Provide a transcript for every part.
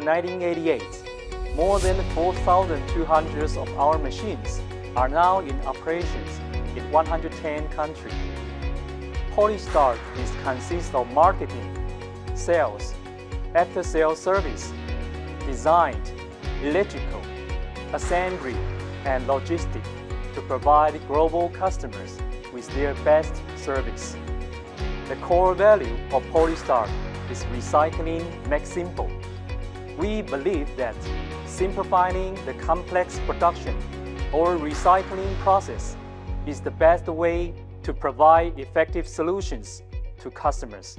in 1988, more than 4,200 of our machines are now in operations in 110 countries. Polystar is consists of marketing, sales, after-sales service, design, electrical, assembly, and logistics to provide global customers with their best service. The core value of Polystar is recycling makes simple. We believe that simplifying the complex production or recycling process is the best way to provide effective solutions to customers.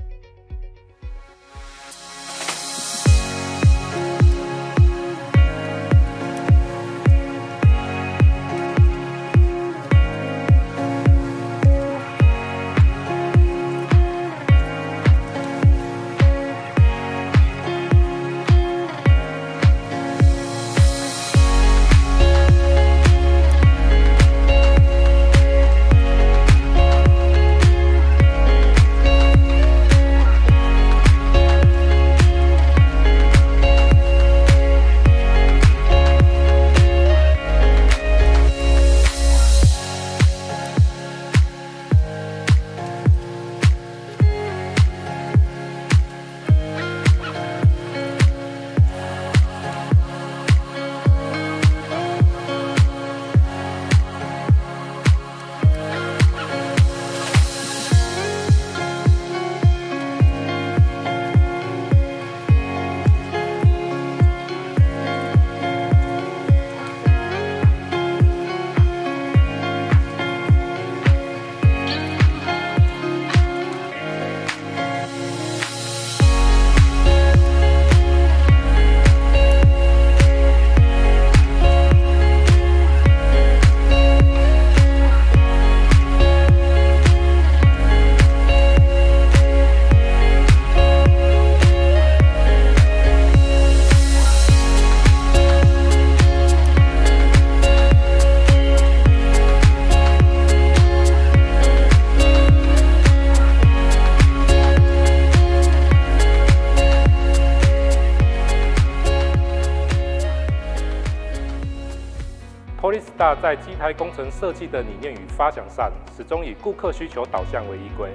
Polystar 在机台工程设计的理念与发想上，始终以顾客需求导向为依归，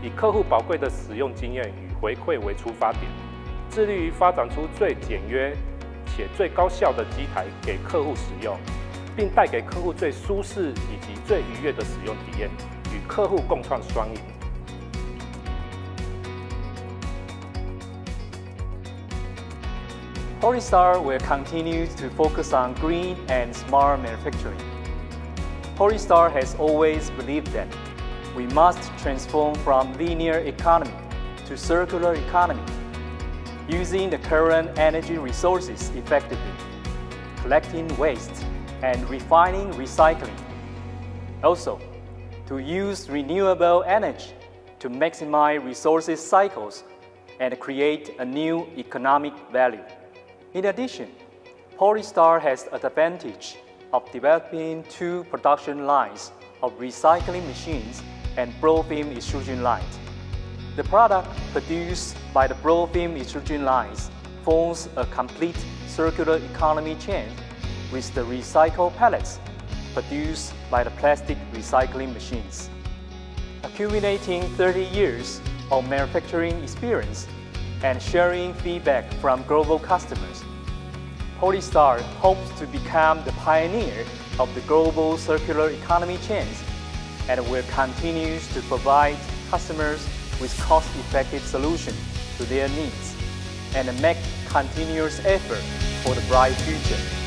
以客户宝贵的使用经验与回馈为出发点，致力于发展出最简约且最高效的机台给客户使用，并带给客户最舒适以及最愉悦的使用体验，与客户共创双赢。Polystar will continue to focus on green and smart manufacturing. Polystar has always believed that we must transform from linear economy to circular economy, using the current energy resources effectively, collecting waste, and refining recycling. Also, to use renewable energy to maximize resources cycles and create a new economic value. In addition, Polystar has the advantage of developing two production lines of recycling machines and film extrusion lines. The product produced by the film extrusion lines forms a complete circular economy chain with the recycled pellets produced by the plastic recycling machines. Accumulating 30 years of manufacturing experience and sharing feedback from global customers, Polystar hopes to become the pioneer of the global circular economy chains and will continue to provide customers with cost-effective solutions to their needs and make continuous effort for the bright future.